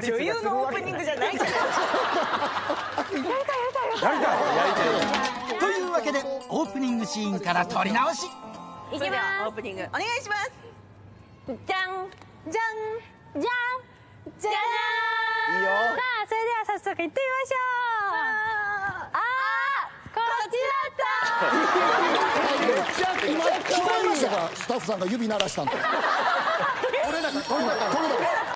女優のオープニングじゃないじゃな いというわけでオープニングシーンから撮り直し。いきますオープニングお願いします。じゃん。じゃん。じゃん。じゃじゃん。いいよ。さあそれでは早速行ってみましょう。あーこっちだっためっちゃえましたかスタッフさんが指鳴らしたんで。取れなかった。取れなかった。